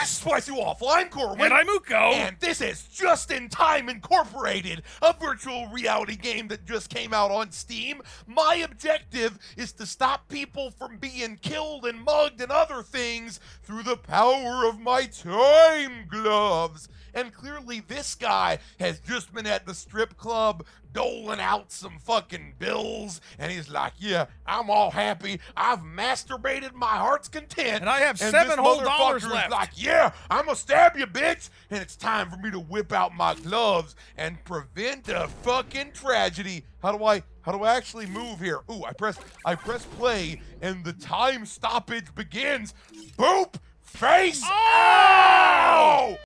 This is Spicy Waffle. I'm Corwin. And I'm Uko. And this is Just in Time Incorporated, a virtual reality game that just came out on Steam. My objective is to stop people from being killed and mugged and other things through the power of my time gloves. And clearly, this guy has just been at the strip club doling out some fucking bills, and he's like, "Yeah, I'm all happy. I've masturbated my heart's content, And I have this seven whole dollars left." Like, yeah, I'm gonna stab you, bitch, and it's time for me to whip out my gloves and prevent a fucking tragedy. How do I? How do I actually move here? Ooh, I press, I press play, and the time stoppage begins. Boop, face. Oh! Ow!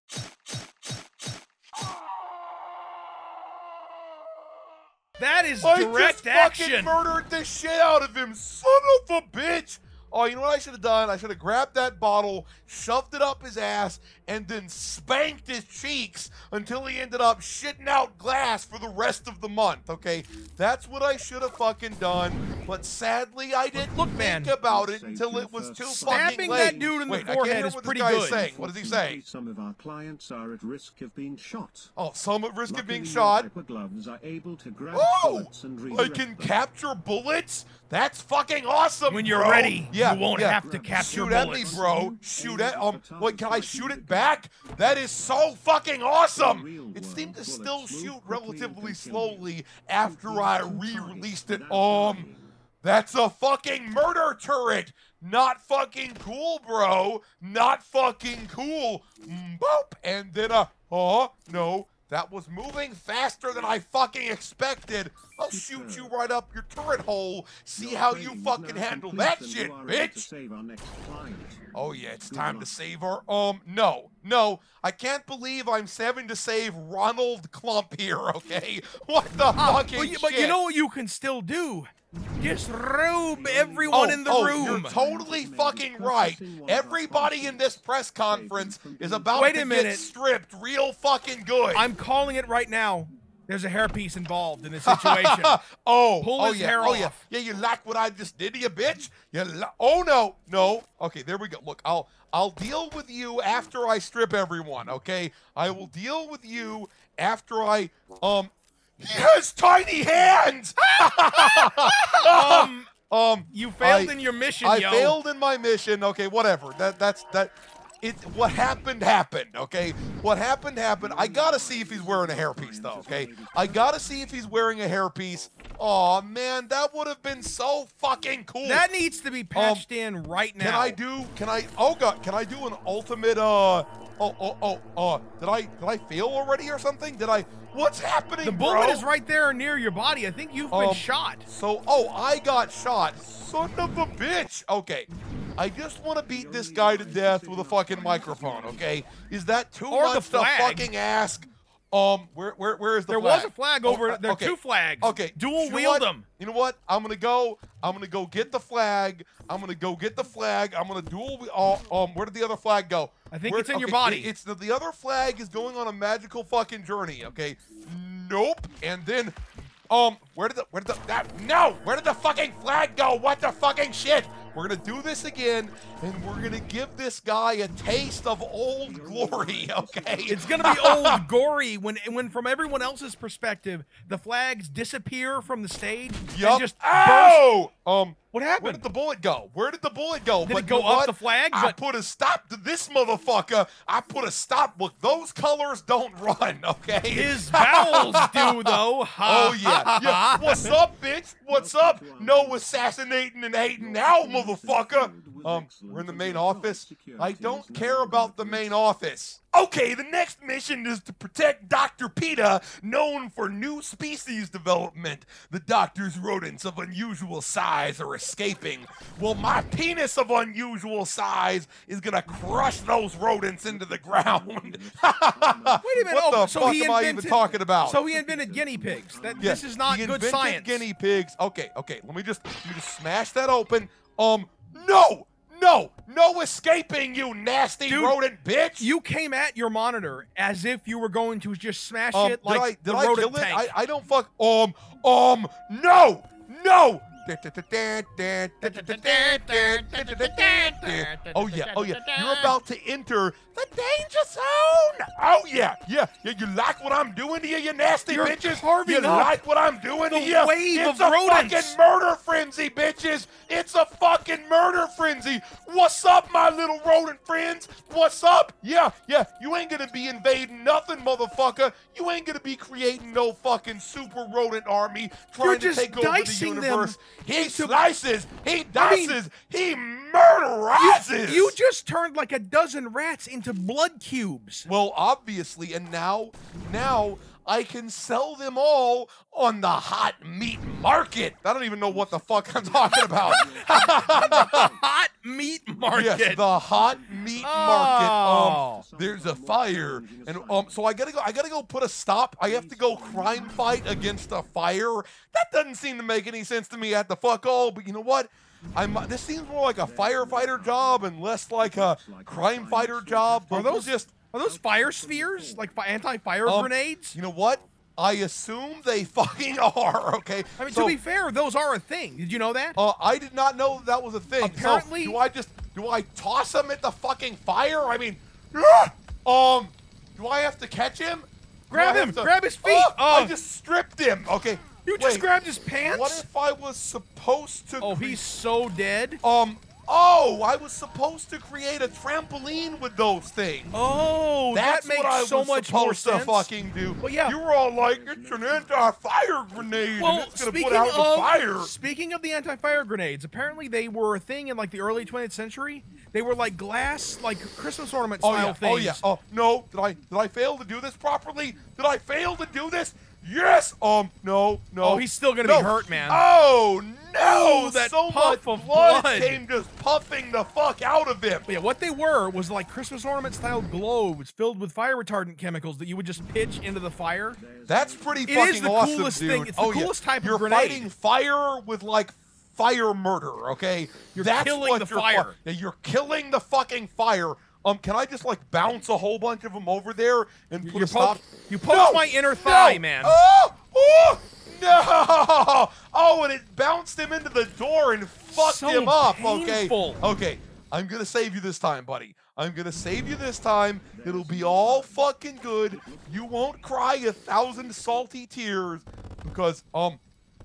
That is I direct just action. fucking murdered the shit out of him, son of a bitch. Oh, you know what I should have done? I should have grabbed that bottle, shoved it up his ass, and then spanked his cheeks until he ended up shitting out glass for the rest of the month. Okay, that's what I should have fucking done. But sadly, I didn't Look, think man. about it until it was too fucking Stabbing late. that dude in the Wait, I forehead can't hear is what pretty this guy good. Is saying. What does he say? Some of our clients are at risk of being shot. Oh, some at risk of being shot. your gloves are able to grab Oh, bullets and I can them. capture bullets. That's fucking awesome. When you're bro. ready, yeah, you won't yeah. have to capture Shoot at me, bro. Shoot at um. Wait, can I shoot it back? That is so fucking awesome. It seemed to still shoot relatively slowly after I re-released it. Um, that's a fucking murder turret. Not fucking cool, bro. Not fucking cool. Mm, Boop. And then a. Oh no. That was moving faster than I fucking expected. I'll shoot you right up your turret hole. See how you fucking handle that shit, bitch. our. Oh yeah, it's time to save her. Um, no, no, I can't believe I'm having to save Ronald Clump here. Okay, what the Ah, fucking but, you, but you know what you can still do? Just robe everyone oh, in the oh, room. You're totally fucking right. Everybody in this press conference is about Wait to a get stripped real fucking good. I'm calling it right now. There's a hairpiece involved in this situation. oh, Pull oh his yeah, hair oh yeah, yeah. You like what I just did to you, bitch? You li- oh no, no. Okay, there we go. Look, I'll I'll deal with you after I strip everyone. Okay, I will deal with you after I um. He has tiny hands. um, um, you failed I- in your mission, I yo. failed in my mission. Okay, whatever. That that's that. It what happened happened. Okay, what happened happened. I gotta see if he's wearing a hairpiece though. Okay, I gotta see if he's wearing a hairpiece. Oh man, that would have been so fucking cool. That needs to be patched in right now. Can I do? Can I? Oh god, can I do an ultimate? Uh, oh, oh, oh, uh, did I? Did I fail already or something? Did I? What's happening? The bullet bro? is right there near your body. I think you've been Um, shot. So, oh, I got shot. Son of a bitch. Okay. I just want to beat this guy to death with a fucking microphone, okay? Is that too Or much to fucking ask? Um, where where where is the There flag? was a flag Oh, over. uh, there are okay. two flags. Okay. Dual you wield them. You know what? I'm gonna go. I'm gonna go get the flag. I'm gonna go get the flag. I'm gonna dual. Oh, um, where did the other flag go? I think Where- it's in your body. it- it's the, the other flag is going on a magical fucking journey. Okay. Nope. And then, um, where did the where did the that no? Where did the fucking flag go? What the fucking shit? We're gonna do this again, and we're gonna give this guy a taste of old glory. Okay. It's gonna be old gory when when from everyone else's perspective the flags disappear from the stage Yup. and just burst. oh! Um, What where happened? did the bullet go? Where did the bullet go? Did But it go up what? the flag? I But- put a stop to this motherfucker. I put a stop. Look, those colors don't run, okay? His bowels do though. Oh yeah, yeah. What's up, bitch? What's up? No assassinating and hating now, motherfucker. Um, we're in the main office. I don't care about the main office. Okay, the next mission is to protect Dr. PETA, known for new species development. The doctor's rodents of unusual size are escaping. Well, my penis of unusual size is gonna crush those rodents into the ground. Wait Wait a minute. What oh, the so fuck he am I invented, even talking about? So he invented guinea pigs. That Yeah, this is not he good invented science. Guinea pigs. Okay, okay. Let me just let me just smash that open. Um, no, no, no escaping, you nasty Dude, rodent bitch. You came at your monitor as if you were going to just smash um, it like did I did the I rodent tank. I, I don't fuck. Um, um, no, no, Oh yeah, oh yeah. You're about to enter the danger zone. Oh yeah, yeah, yeah. You like what I'm doing to you, you nasty You're bitches? carving you like what I'm doing to you? wave it's of a rodents. fucking murder frenzy, bitches. It's a fucking murder frenzy. What's up, my little rodent friends? What's up? Yeah, yeah. You ain't gonna be invading nothing, motherfucker. You ain't gonna be creating no fucking super rodent army trying You're to just take over the dicing them universe. He slices, he I mean- dices, he murderizes. You just turned like a dozen rats into blood cubes. Well, obviously, and now, now I can sell them all on the hot meat market. I don't even know what the fuck I'm talking about. Hot meat market. Yes, the hot meat market. Oh. Um, there's a fire, and um, so I gotta go. I gotta go put a stop. I have to go crime fight against a fire. That doesn't seem to make any sense to me at the fuck all. But you know what? I'm. This seems more like a firefighter job and less like a crime fighter job. But Are those just are those fire spheres like anti-fire Um, grenades? You know what? I assume they fucking are. Okay. I mean, So, to be fair, those are a thing. Did you know that? uh, I did not know that was a thing. So, Apparently- do I just do I toss him at the fucking fire? I mean, um, do I have to catch him? Grab him, to- grab his feet. Oh, I Oh. just stripped him. Okay. you just wait, grabbed his pants. What if I was supposed to? oh, he's so dead. um. Oh, I was supposed to create a trampoline with those things. Oh, That's that makes what I so was much more supposed sense. to fucking do. Well, yeah. You were all like, it's an anti-fire grenade, Well, and it's gonna speaking put out of the fire. speaking of the anti-fire grenades, apparently they were a thing in like the early 20th century. They were like glass, like Christmas ornament Oh style yeah, things. oh yeah. Oh no, did I did I fail to do this properly? Did I fail to do this? Yes. Um. No. No. Oh, he's still gonna no. be hurt, man. Oh no! Ooh, that so puff much of blood, blood. came just puffing the fuck out of him. Yeah, what they were was like Christmas ornament style globes filled with fire retardant chemicals that you would just pitch into the fire. That's pretty It fucking is the awesome, coolest dude. thing. It's the oh, yeah. coolest type of You're fighting fire with like fire murder. Okay, You're That's killing the you're fire. fu- yeah, you're killing the fucking fire. Um, can I just like bounce a whole bunch of them over there and put You a stop? you poked No! my inner thigh, No! man. Oh, oh, no! Oh, and it bounced him into the door and fucked So him up. painful. Okay, okay. I'm gonna save you this time, buddy. I'm gonna save you this time. It'll be all fucking good. You won't cry a thousand salty tears because um,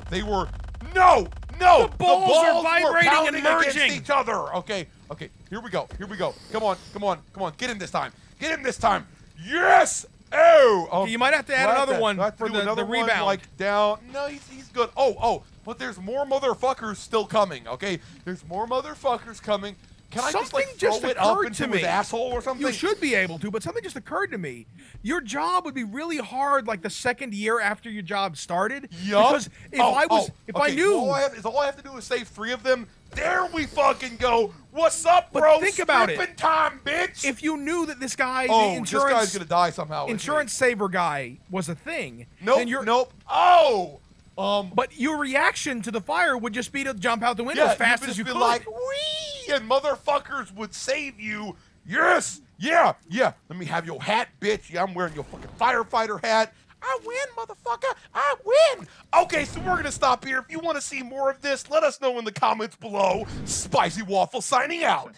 they were no, no. The balls are were vibrating and merging. each other. Okay, okay. Here we go. Here we go. Come on, come on, come on. Get him this time. Get him this time. Yes. Oh. um, you might have to add another one do I have to for the- another the one, rebound. Like down. No, he's, he's good. Oh, oh. But there's more motherfuckers still coming. Okay, there's more motherfuckers coming. Can I just like throw just it up occurred into to his me. asshole or something? You should be able to, but something just occurred to me. Your job would be really hard, like the second year after your job started. Yup. Because if Oh, I was, oh, if I knew, all I have is all I have to do is save three of them. There we fucking go. What's up, But bro? think about it. Time, bitch. if you knew that this guy, oh, the this insurance guy's gonna die somehow. insurance saver guy, was a thing, Nope. then your Nope. Oh. Um. but your reaction to the fire would just be to jump out the window yeah, as fast would as you be could. like, wee, and motherfuckers would save you. Yes. Yeah. Yeah. Let me have your hat, bitch. Yeah, I'm wearing your fucking firefighter hat. I win, motherfucker. I win. Okay, so we're gonna stop here. If you want to see more of this, let us know in the comments below. Spicy Waffle signing out.